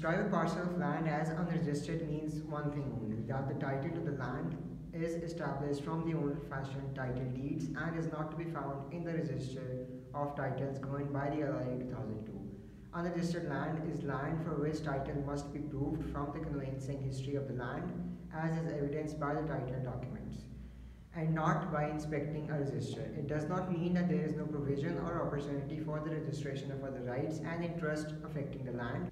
describe a parcel of land as unregistered means one thing only that the title to the land is established from the old fashioned title deeds and is not to be found in the register of titles governed by the LRA 2002. Unregistered land is land for which title must be proved from the conveyancing history of the land as is evidenced by the title documents and not by inspecting a register. It does not mean that there is no provision or opportunity for the registration of other rights and interests affecting the land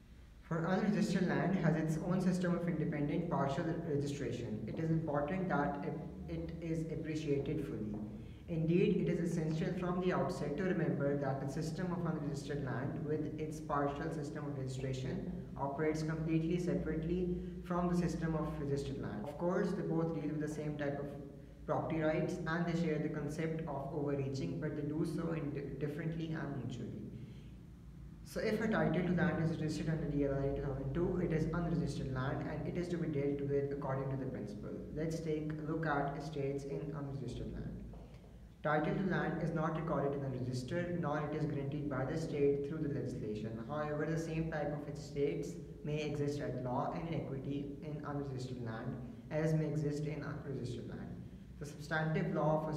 for unregistered land has its own system of independent partial registration. It is important that it is appreciated fully. Indeed, it is essential from the outset to remember that the system of unregistered land with its partial system of registration operates completely separately from the system of registered land. Of course, they both deal with the same type of property rights and they share the concept of overreaching but they do so in differently and mutually. So if a title to land is registered under LRA 2002, it is unregistered land and it is to be dealt with according to the principle. Let's take a look at estates in unregistered land. Title to land is not recorded in the register nor it is granted by the state through the legislation. However, the same type of estates may exist at law and in equity in unregistered land as may exist in unregistered. The substantive law of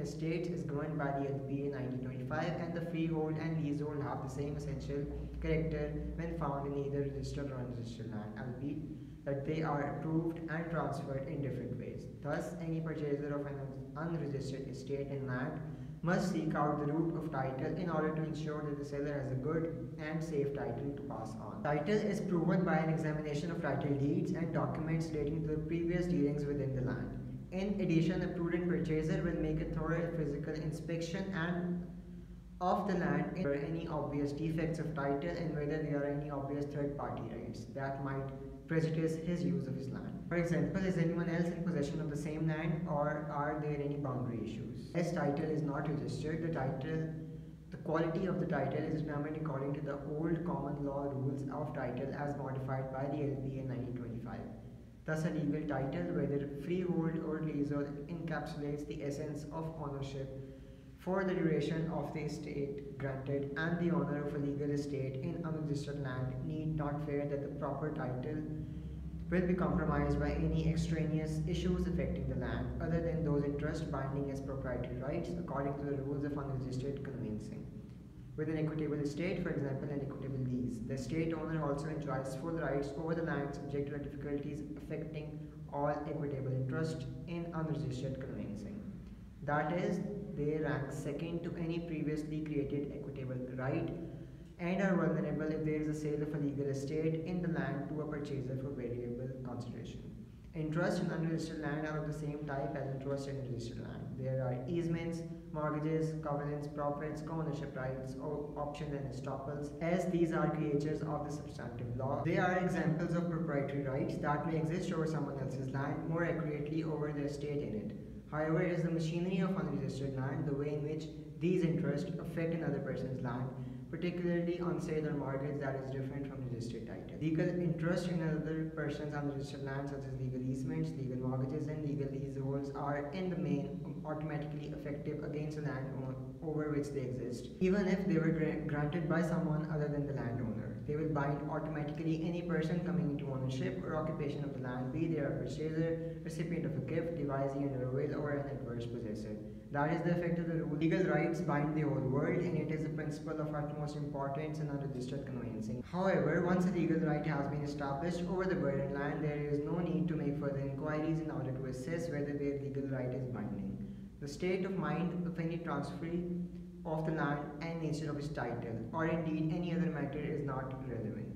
estates is governed by the LPA 1925 and the freehold and leasehold have the same essential character when found in either registered or unregistered land, albeit that they are approved and transferred in different ways. Thus, any purchaser of an unregistered estate in land must seek out the root of title in order to ensure that the seller has a good and safe title to pass on. Title is proven by an examination of title deeds and documents relating to the previous dealings within the land. In addition, a prudent purchaser will make a thorough physical inspection and of the land for any obvious defects of title and whether there are any obvious third party rights that might prejudice his use of his land. For example, is anyone else in possession of the same land or are there any boundary issues? As title is not registered, the title the quality of the title is determined according to the old common law rules of title as modified by the LPA in 1925. Thus, a legal title, whether freehold or leasehold, encapsulates the essence of ownership for the duration of the estate granted, and the owner of a legal estate in unregistered land need not fear that the proper title will be compromised by any extraneous issues affecting the land other than those interests binding as proprietary rights according to the rules of unregistered. With an equitable estate, for example, an equitable lease, the estate owner also enjoys full rights over the land subject to the difficulties affecting all equitable interest in unregistered conveyancing. That is, they rank second to any previously created equitable right and are vulnerable if there is a sale of a legal estate in the land to a purchaser for variable consideration. Interest in unregistered land are of the same type as interest in registered land. There are easements, mortgages, covenants, profits, co-ownership rights, or options and estoppels, as these are creatures of the substantive law. They are examples of proprietary rights that may exist over someone else's land, more accurately over the estate in it. However, it is the machinery of unregistered land, the way in which these interests affect another person's land, particularly on sale or mortgage that is different from registered title. Legal interest in other person's unregistered land such as legal easements, legal mortgages and legal leaseholds are in the main automatically effective against the land over which they exist, even if they were granted by someone other than the landowner. Bind automatically any person coming into ownership or occupation of the land, be they a purchaser, recipient of a gift, devisee under a will, or an adverse possessor. That is the effect of the rule. Legal rights bind the whole world and it is a principle of utmost importance in unregistered conveyancing. However, once a legal right has been established over the burden land, there is no need to make further inquiries in order to assess whether their legal right is binding. The state of mind of any transferee of the land and nature of its title, or indeed any other matter is not relevant.